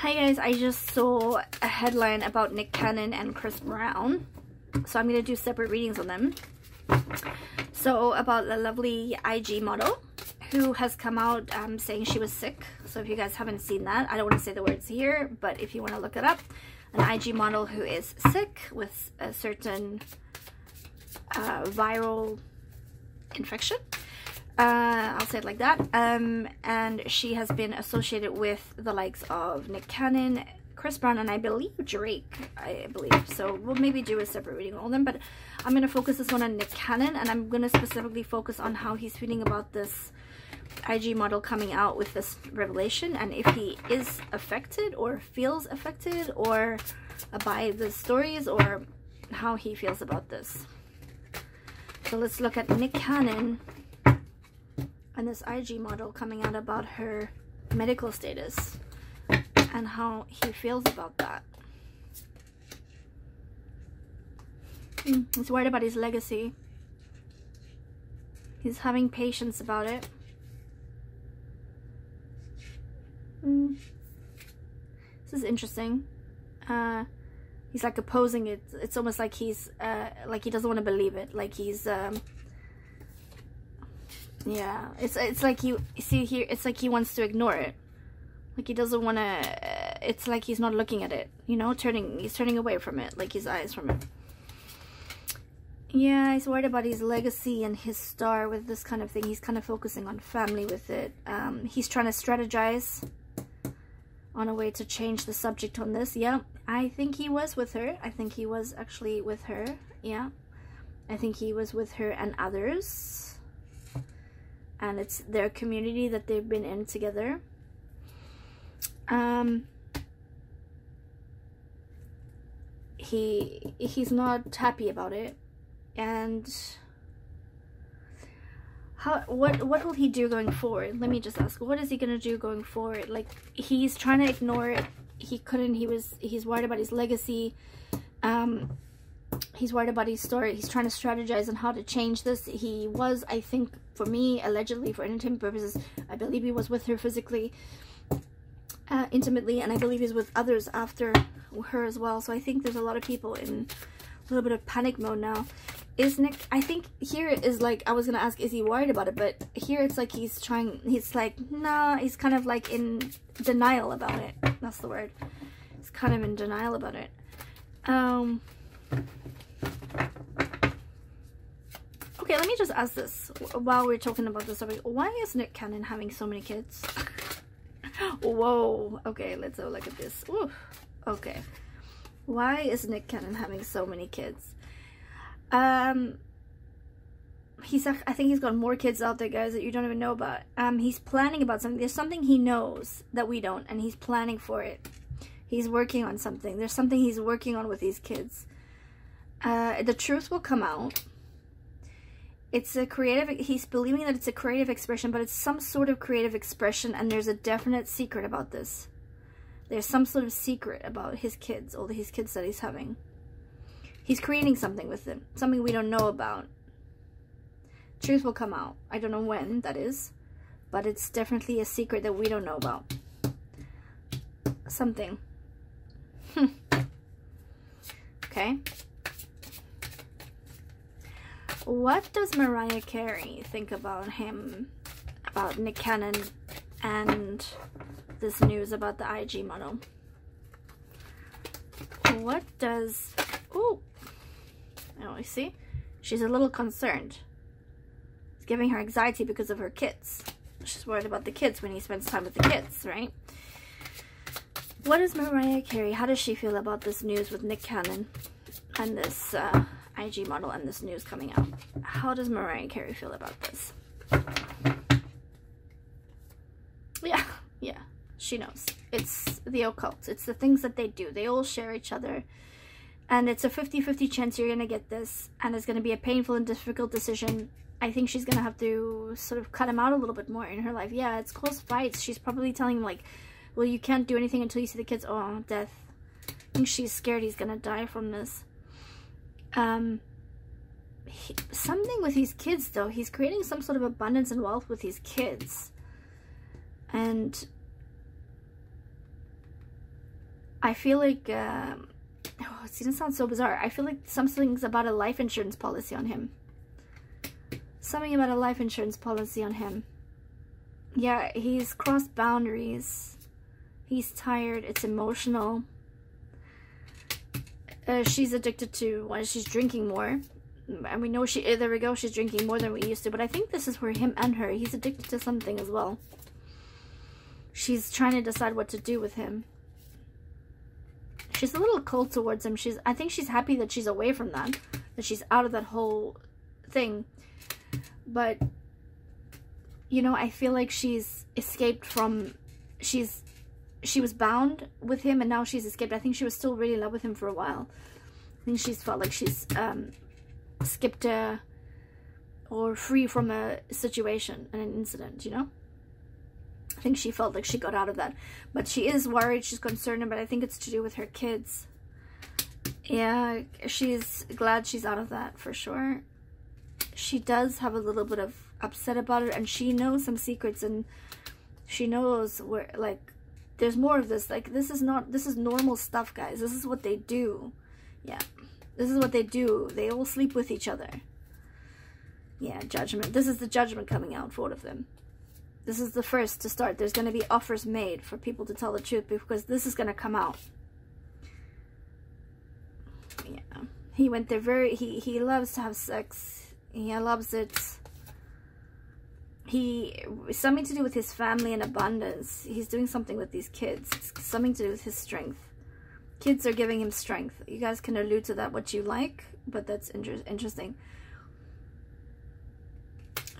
Hi guys, I just saw a headline about Nick Cannon and Chris Brown. So I'm going to do separate readings on them. So about the lovely IG model who has come out um, saying she was sick. So if you guys haven't seen that, I don't want to say the words here, but if you want to look it up, an IG model who is sick with a certain uh, viral infection uh, I'll say it like that. Um, and she has been associated with the likes of Nick Cannon, Chris Brown, and I believe Drake, I believe. So we'll maybe do a separate reading on them, but I'm going to focus this one on Nick Cannon, and I'm going to specifically focus on how he's feeling about this IG model coming out with this revelation, and if he is affected or feels affected or by the stories or how he feels about this. So let's look at Nick Cannon and this IG model coming out about her medical status and how he feels about that. He's worried about his legacy. He's having patience about it. Mm. This is interesting. Uh, he's like opposing it. It's almost like he's, uh, like he doesn't want to believe it. Like he's, um, yeah, it's it's like you see here. It's like he wants to ignore it. Like he doesn't want to. It's like he's not looking at it. You know, turning. He's turning away from it, like his eyes from it. Yeah, he's worried about his legacy and his star with this kind of thing. He's kind of focusing on family with it. Um, he's trying to strategize on a way to change the subject on this. Yeah, I think he was with her. I think he was actually with her. Yeah, I think he was with her and others and it's their community that they've been in together. Um, he he's not happy about it, and how what what will he do going forward? Let me just ask. What is he gonna do going forward? Like he's trying to ignore it. He couldn't. He was. He's worried about his legacy. Um, he's worried about his story. He's trying to strategize on how to change this. He was, I think, for me, allegedly, for entertainment purposes, I believe he was with her physically, uh, intimately, and I believe he's with others after her as well. So I think there's a lot of people in a little bit of panic mode now. Is Nick, I think here is like, I was going to ask, is he worried about it? But here it's like he's trying, he's like, nah, he's kind of like in denial about it. That's the word. He's kind of in denial about it. Um, Okay, let me just ask this while we're talking about this topic. Why is Nick Cannon having so many kids? Whoa. Okay, let's have a look at this. Okay. Why is Nick Cannon having so many kids? Um, he's I think he's got more kids out there, guys, that you don't even know about. Um, he's planning about something. There's something he knows that we don't, and he's planning for it. He's working on something. There's something he's working on with these kids. Uh, the truth will come out. It's a creative, he's believing that it's a creative expression, but it's some sort of creative expression, and there's a definite secret about this. There's some sort of secret about his kids, all his kids that he's having. He's creating something with them, something we don't know about. Truth will come out. I don't know when that is, but it's definitely a secret that we don't know about. Something. okay. What does Mariah Carey think about him, about Nick Cannon, and this news about the IG model? What does... Oh, oh, I see. She's a little concerned. It's giving her anxiety because of her kids. She's worried about the kids when he spends time with the kids, right? What is Mariah Carey? How does she feel about this news with Nick Cannon and this uh, IG model and this news coming out. How does Mariah Carey feel about this? Yeah, yeah, she knows. It's the occult. It's the things that they do. They all share each other. And it's a 50-50 chance you're going to get this. And it's going to be a painful and difficult decision. I think she's going to have to sort of cut him out a little bit more in her life. Yeah, it's close fights. She's probably telling him like, well, you can't do anything until you see the kids. Oh, death. I think she's scared he's going to die from this um, he, something with his kids though. He's creating some sort of abundance and wealth with his kids. And I feel like, um, oh, it's gonna sound so bizarre. I feel like something's about a life insurance policy on him. Something about a life insurance policy on him. Yeah, he's crossed boundaries. He's tired. It's emotional. Uh, she's addicted to, well, she's drinking more. And we know she, uh, there we go, she's drinking more than we used to. But I think this is for him and her. He's addicted to something as well. She's trying to decide what to do with him. She's a little cold towards him. She's, I think she's happy that she's away from that. That she's out of that whole thing. But, you know, I feel like she's escaped from, she's she was bound with him and now she's escaped. I think she was still really in love with him for a while. I think she's felt like she's um, skipped a, or free from a situation and an incident, you know? I think she felt like she got out of that. But she is worried, she's concerned, but I think it's to do with her kids. Yeah, she's glad she's out of that for sure. She does have a little bit of upset about it and she knows some secrets and she knows where, like, there's more of this. Like, this is not, this is normal stuff, guys. This is what they do. Yeah. This is what they do. They all sleep with each other. Yeah, judgment. This is the judgment coming out for all of them. This is the first to start. There's going to be offers made for people to tell the truth because this is going to come out. Yeah. He went there very, he, he loves to have sex. He loves it he something to do with his family and abundance. He's doing something with these kids. It's something to do with his strength. Kids are giving him strength. You guys can allude to that what you like but that's inter interesting.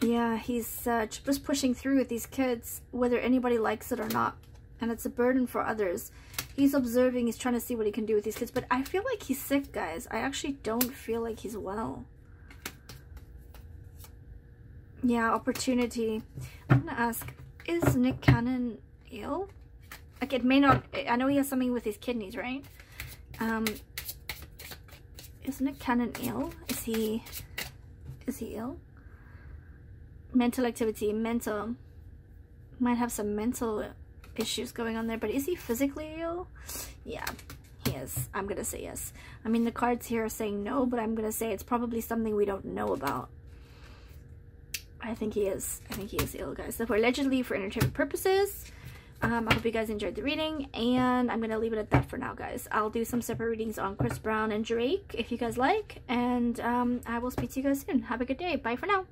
Yeah he's uh, just pushing through with these kids whether anybody likes it or not. And it's a burden for others. He's observing he's trying to see what he can do with these kids. But i feel like he's sick guys. I actually don't feel like he's well yeah, opportunity. I'm gonna ask, is Nick Cannon ill? Like it may not, I know he has something with his kidneys, right? Um, is Nick Cannon ill? Is he, is he ill? Mental activity, mental, might have some mental issues going on there, but is he physically ill? Yeah, he is. I'm gonna say yes. I mean, the cards here are saying no, but I'm gonna say it's probably something we don't know about. I think he is. I think he is ill, guys. So for allegedly for entertainment purposes. Um, I hope you guys enjoyed the reading, and I'm going to leave it at that for now, guys. I'll do some separate readings on Chris Brown and Drake if you guys like, and um, I will speak to you guys soon. Have a good day. Bye for now.